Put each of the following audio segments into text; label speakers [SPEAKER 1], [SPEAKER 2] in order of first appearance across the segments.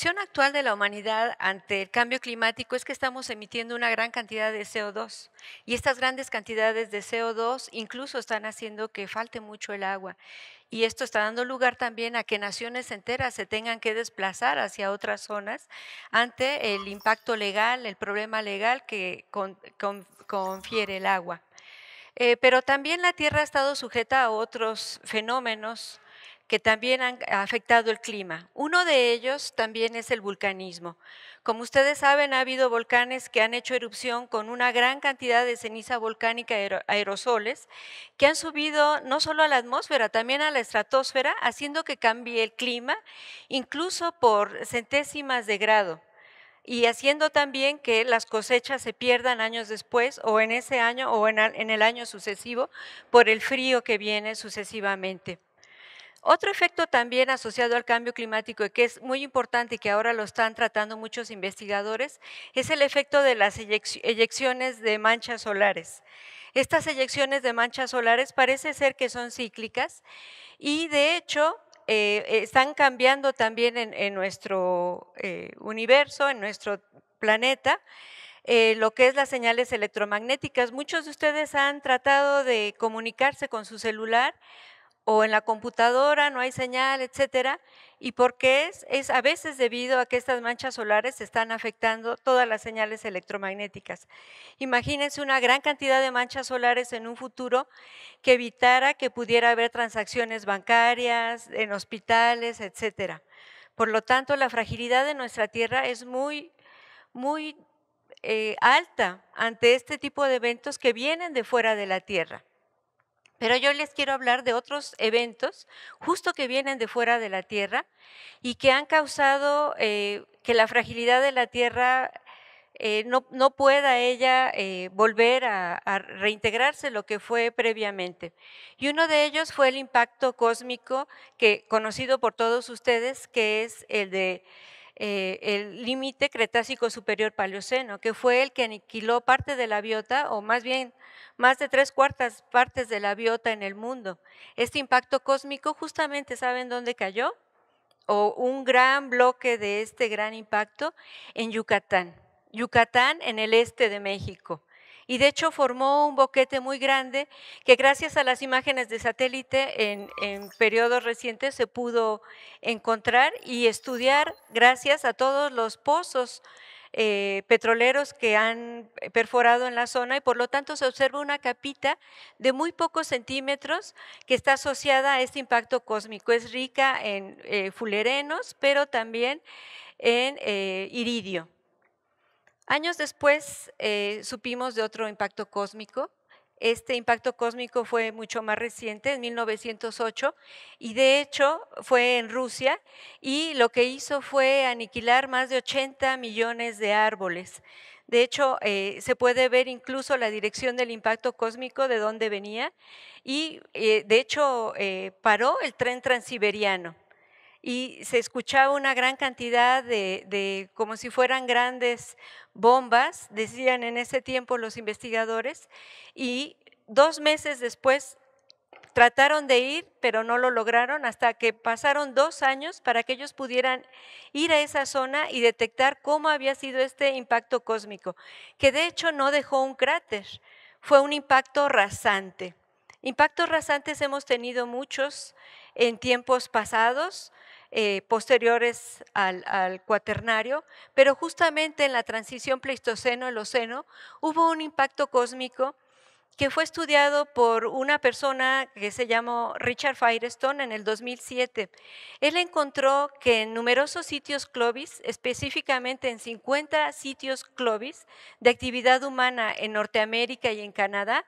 [SPEAKER 1] Percepción actual de la humanidad ante el cambio climático es que estamos emitiendo una gran cantidad de CO2 y estas grandes cantidades de CO2 incluso están haciendo que falte mucho el agua. Y esto está dando lugar también a que naciones enteras se tengan que desplazar hacia otras zonas ante el impacto legal, el problema legal que confiere el agua. Eh, pero también la Tierra ha estado sujeta a otros fenómenos que también han afectado el clima. Uno de ellos también es el vulcanismo. Como ustedes saben, ha habido volcanes que han hecho erupción con una gran cantidad de ceniza volcánica aerosoles que han subido no solo a la atmósfera, también a la estratosfera, haciendo que cambie el clima, incluso por centésimas de grado y haciendo también que las cosechas se pierdan años después o en ese año o en, el año sucesivo por el frío que viene sucesivamente. Otro efecto también asociado al cambio climático y que es muy importante y que ahora lo están tratando muchos investigadores es el efecto de las eyecciones de manchas solares. Estas eyecciones de manchas solares parece ser que son cíclicas y de hecho eh, están cambiando también en, nuestro eh, universo, en nuestro planeta, eh, lo que es las señales electromagnéticas. Muchos de ustedes han tratado de comunicarse con su celular o en la computadora no hay señal, etcétera. ¿Y por qué es? Es a veces debido a que estas manchas solares están afectando todas las señales electromagnéticas. Imagínense una gran cantidad de manchas solares en un futuro que evitara que pudiera haber transacciones bancarias, en hospitales, etcétera. Por lo tanto, la fragilidad de nuestra Tierra es muy, muy eh, alta ante este tipo de eventos que vienen de fuera de la Tierra. Pero yo les quiero hablar de otros eventos justo que vienen de fuera de la Tierra y que han causado eh, que la fragilidad de la Tierra eh, no, pueda ella eh, volver a, a, reintegrarse lo que fue previamente. Y uno de ellos fue el impacto cósmico que conocido por todos ustedes, que es el de el límite Cretácico Superior Paleoceno, que fue el que aniquiló parte de la biota, o más bien más de tres cuartas partes de la biota en el mundo. Este impacto cósmico justamente, ¿saben dónde cayó? O un gran bloque de este gran impacto en Yucatán. Yucatán en el este de México. Y de hecho formó un boquete muy grande que gracias a las imágenes de satélite en, periodos recientes se pudo encontrar y estudiar gracias a todos los pozos eh, petroleros que han perforado en la zona y por lo tanto se observa una capita de muy pocos centímetros que está asociada a este impacto cósmico. Es rica en eh, fulerenos, pero también en eh, iridio. Años después supimos de otro impacto cósmico este impacto cósmico fue mucho más reciente, en 1908, y de hecho fue en Rusia, y lo que hizo fue aniquilar más de 80 millones de árboles. De hecho, eh, se puede ver incluso la dirección del impacto cósmico de dónde venía, y eh, de hecho eh, paró el tren transiberiano y se escuchaba una gran cantidad de, como si fueran grandes bombas, decían en ese tiempo los investigadores, y dos meses después trataron de ir, pero no lo lograron hasta que pasaron dos años para que ellos pudieran ir a esa zona y detectar cómo había sido este impacto cósmico, que de hecho no dejó un cráter, fue un impacto rasante. Impactos rasantes hemos tenido muchos en tiempos pasados, eh, posteriores al, cuaternario, pero justamente en la transición Pleistoceno-Holoceno hubo un impacto cósmico que fue estudiado por una persona que se llamó Richard Firestone en el 2007. Él encontró que en numerosos sitios Clovis, específicamente en 50 sitios Clovis de actividad humana en Norteamérica y en Canadá,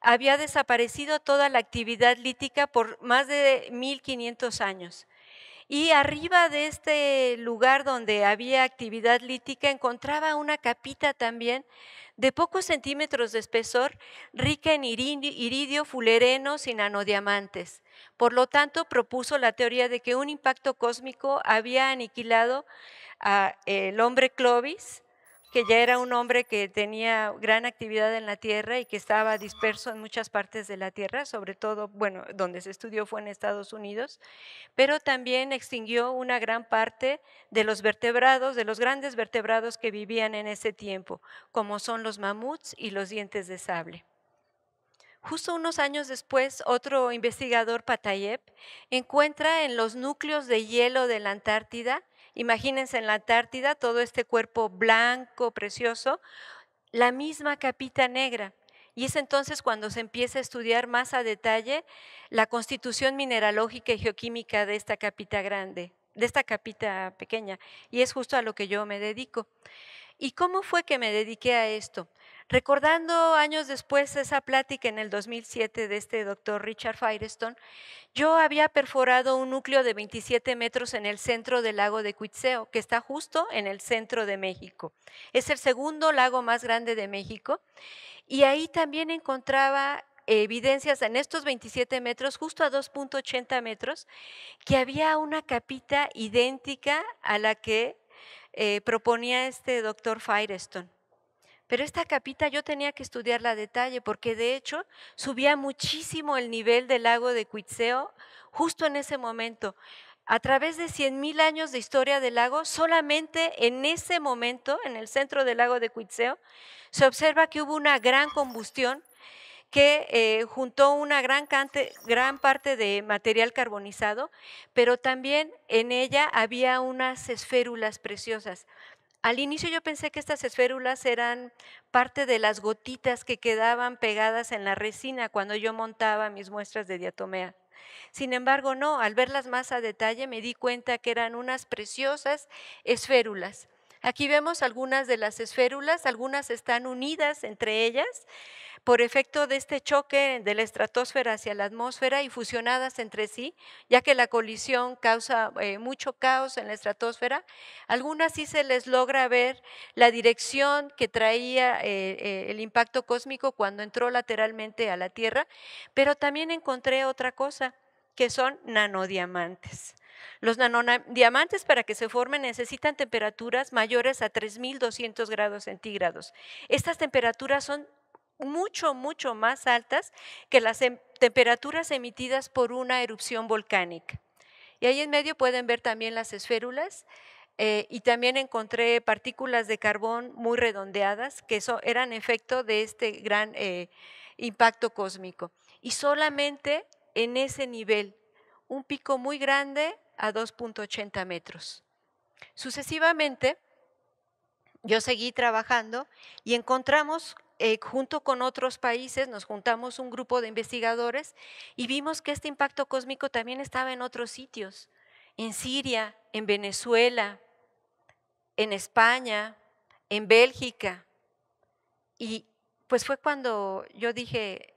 [SPEAKER 1] había desaparecido toda la actividad lítica por más de 1500 años. Y arriba de este lugar donde había actividad lítica encontraba una capita también de pocos centímetros de espesor, rica en iridio, fulereno, sin anodiamantes. Por lo tanto, propuso la teoría de que un impacto cósmico había aniquilado al hombre Clovis, que ya era un hombre que tenía gran actividad en la Tierra y que estaba disperso en muchas partes de la Tierra, sobre todo, bueno, donde se estudió fue en Estados Unidos, pero también extinguió una gran parte de los vertebrados, de los grandes vertebrados que vivían en ese tiempo, como son los mamuts y los dientes de sable. Justo unos años después, otro investigador, Patayeb, encuentra en los núcleos de hielo de la Antártida Imagínense en la Antártida todo este cuerpo blanco, precioso, la misma capita negra. Y es entonces cuando se empieza a estudiar más a detalle la constitución mineralógica y geoquímica de esta capita grande, de esta capita pequeña. Y es justo a lo que yo me dedico. ¿Y cómo fue que me dediqué a esto? Recordando años después esa plática en el 2007 de este doctor Richard Firestone, yo había perforado un núcleo de 27 metros en el centro del lago de Cuitzeo, que está justo en el centro de México. Es el segundo lago más grande de México. Y ahí también encontraba evidencias en estos 27 metros, justo a 2.80 metros, que había una capita idéntica a la que eh, proponía este doctor Firestone. Pero esta capita yo tenía que estudiarla a detalle porque de hecho subía muchísimo el nivel del lago de Cuitzeo justo en ese momento. A través de 100.000 años de historia del lago, solamente en ese momento, en el centro del lago de Cuitzeo, se observa que hubo una gran combustión que eh, juntó una gran, gran parte de material carbonizado, pero también en ella había unas esférulas preciosas. Al inicio yo pensé que estas esférulas eran parte de las gotitas que quedaban pegadas en la resina cuando yo montaba mis muestras de diatomea. Sin embargo, no, al verlas más a detalle me di cuenta que eran unas preciosas esférulas. Aquí vemos algunas de las esférulas, algunas están unidas entre ellas por efecto de este choque de la estratosfera hacia la atmósfera y fusionadas entre sí, ya que la colisión causa eh, mucho caos en la estratosfera. Algunas sí se les logra ver la dirección que traía eh, eh, el impacto cósmico cuando entró lateralmente a la Tierra, pero también encontré otra cosa, que son nanodiamantes. Los nanodiamantes para que se formen necesitan temperaturas mayores a 3200 grados centígrados. Estas temperaturas son mucho, mucho más altas que las em, temperaturas emitidas por una erupción volcánica. Y ahí en medio pueden ver también las esférulas eh, y también encontré partículas de carbón muy redondeadas que eran efecto de este gran eh, impacto cósmico. Y solamente en ese nivel, un pico muy grande a 2.80 metros. Sucesivamente, yo seguí trabajando y encontramos eh, junto con otros países, nos juntamos un grupo de investigadores y vimos que este impacto cósmico también estaba en otros sitios, en Siria, en Venezuela, en España, en Bélgica. Y pues fue cuando yo dije,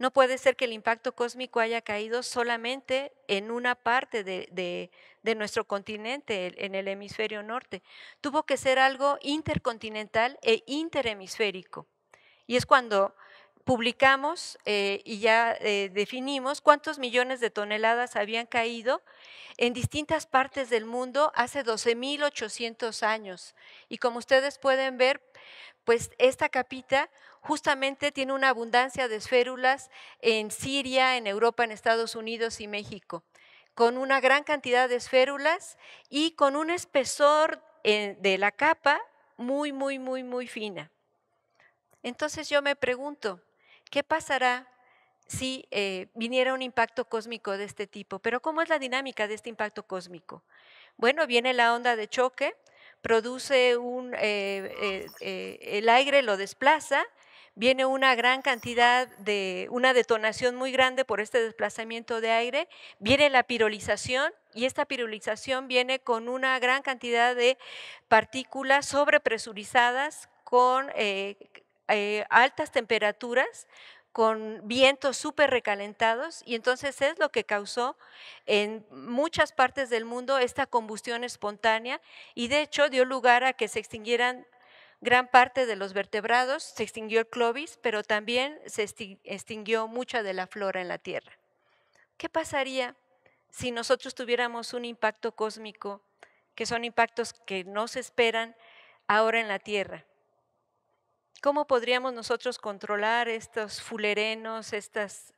[SPEAKER 1] no puede ser que el impacto cósmico haya caído solamente en una parte de, de, nuestro continente, en el hemisferio norte. Tuvo que ser algo intercontinental e interhemisférico. Y es cuando publicamos eh, y ya eh, definimos cuántos millones de toneladas habían caído en distintas partes del mundo hace 12.800 años. Y como ustedes pueden ver, pues esta capita justamente tiene una abundancia de esférulas en Siria, en Europa, en Estados Unidos y México, con una gran cantidad de esférulas y con un espesor eh, de la capa muy, muy, muy, muy fina. Entonces yo me pregunto, ¿qué pasará si eh, viniera un impacto cósmico de este tipo? Pero ¿cómo es la dinámica de este impacto cósmico? Bueno, viene la onda de choque, produce un, eh, eh, el aire lo desplaza, viene una gran cantidad de, una detonación muy grande por este desplazamiento de aire, viene la pirolización y esta pirolización viene con una gran cantidad de partículas sobrepresurizadas con altas temperaturas con vientos súper recalentados y entonces es lo que causó en muchas partes del mundo esta combustión espontánea y de hecho dio lugar a que se extinguieran gran parte de los vertebrados, se extinguió el clovis, pero también se extinguió mucha de la flora en la Tierra. ¿Qué pasaría si nosotros tuviéramos un impacto cósmico, que son impactos que no se esperan, ahora en la Tierra. ¿Cómo podríamos nosotros controlar estos fulerenos, estas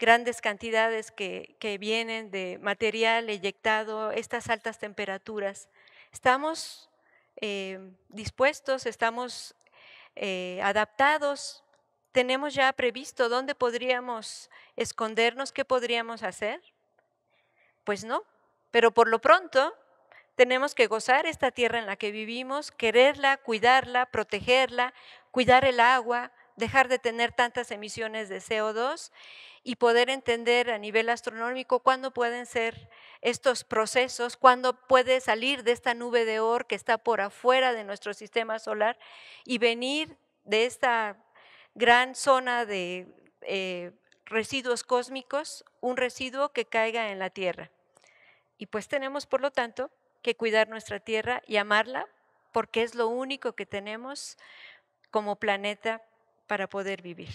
[SPEAKER 1] grandes cantidades que, vienen de material eyectado, estas altas temperaturas? ¿Estamos eh, dispuestos, estamos eh, adaptados? ¿Tenemos ya previsto dónde podríamos escondernos, qué podríamos hacer? Pues no, pero por lo pronto tenemos que gozar esta tierra en la que vivimos, quererla, cuidarla, protegerla, cuidar el agua, dejar de tener tantas emisiones de CO2 y poder entender a nivel astronómico cuándo pueden ser estos procesos, cuándo puede salir de esta nube de Oort que está por afuera de nuestro sistema solar y venir de esta gran zona de eh, residuos cósmicos, un residuo que caiga en la Tierra. Y pues tenemos, por lo tanto, que cuidar nuestra Tierra y amarla porque es lo único que tenemos como planeta para poder vivir.